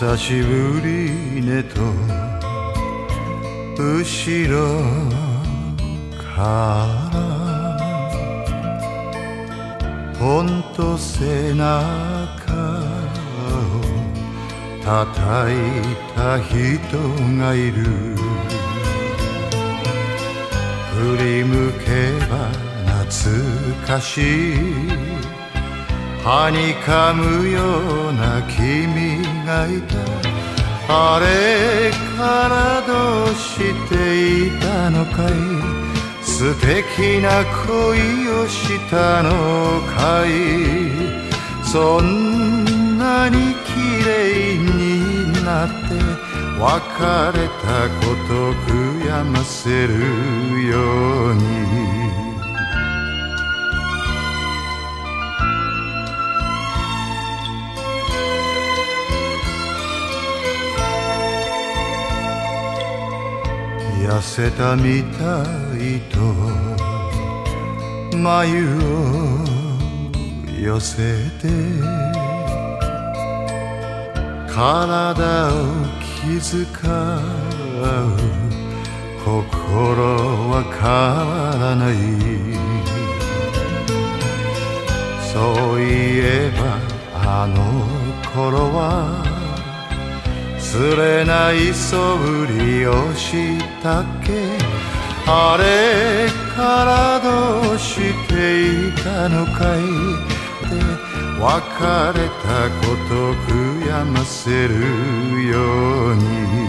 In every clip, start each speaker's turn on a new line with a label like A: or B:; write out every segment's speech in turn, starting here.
A: 久しぶりねと後ろから。ほんと背中を叩いた人がいる。振り向けば懐かしい。はにかむような君がいた。あれからどうしていたのかい？素敵な恋をしたのかい？そんなに綺麗になって別れたこと悔やませるように。痩せたみたいと眉を寄せて体を気遣う。心は変わらない。そういえばあの頃は釣れないそぶりをしたけあれからどうしていたのかいで別れたこと悔やませるように。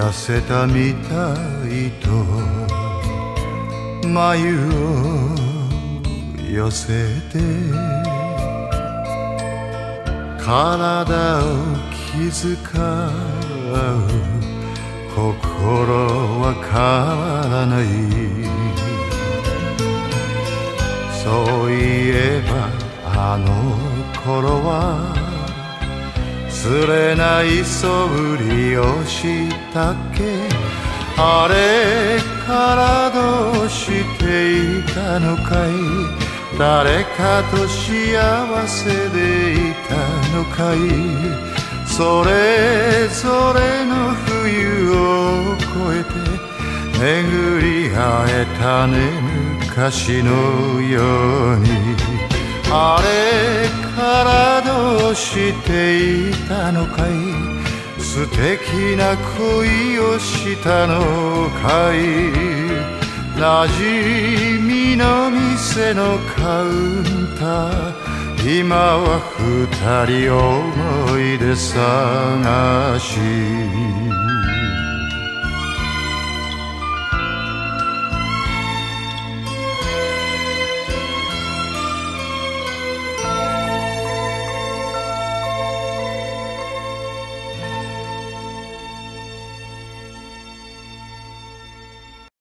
A: 痩せたみたいと眉を寄せて体を気遣う。心は変わらない。そういえばあの頃は釣れないそぶりをしたっけあれからどうしていたのかい誰かと幸せでいたのかいそれぞれの冬を越えて巡り会えたね昔のように。あれからどうしていたのかい？素敵な恋をしたのかい？馴染みの店のカウンター。今は二人思い出探し。